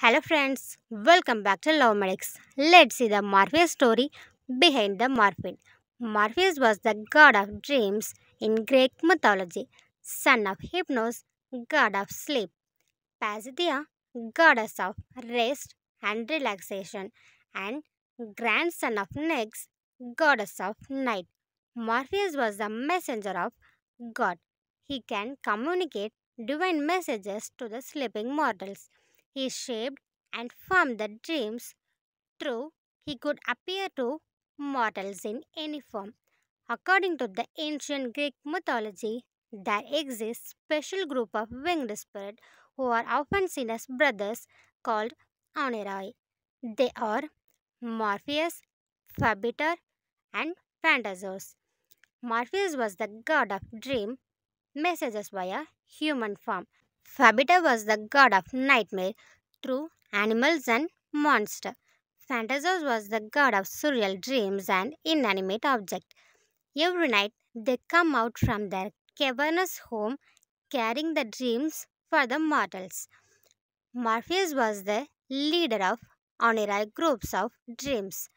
Hello friends, welcome back to Love Medics. Let's see the Morpheus story behind the Morphine. Morpheus was the god of dreams in Greek mythology, son of Hypnos, god of sleep, Pasithea, goddess of rest and relaxation, and grandson of Nyx, goddess of night. Morpheus was the messenger of God. He can communicate divine messages to the sleeping mortals. He shaped and formed the dreams. through he could appear to mortals in any form. According to the ancient Greek mythology, there exists special group of winged spirits who are often seen as brothers called Oneiroi. They are Morpheus, Phaeton, and Phantasos. Morpheus was the god of dream messages via human form. Phaeton was the god of nightmare through animals and monsters. Phantasos was the god of surreal dreams and inanimate objects. Every night they come out from their cavernous home carrying the dreams for the mortals. Morpheus was the leader of Oneiroi groups of dreams.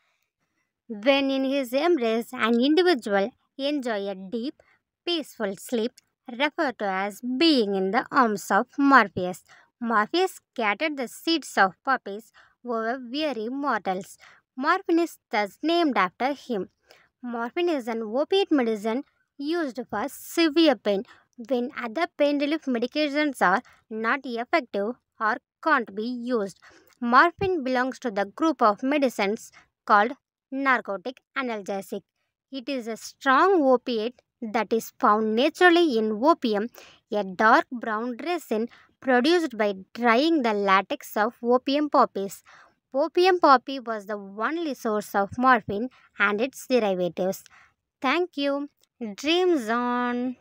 When in his embrace an individual enjoy a deep, peaceful sleep referred to as being in the arms of Morpheus. Morpheus scattered the seeds of poppies over weary mortals. Morphine thus named after him. Morphine is an opiate medicine used for severe pain when other pain relief medications are not effective or can't be used. Morphine belongs to the group of medicines called narcotic analgesic. It is a strong opiate that is found naturally in opium, a dark brown resin produced by drying the latex of opium poppies. Opium poppy was the only source of morphine and its derivatives. Thank you. Dreams on.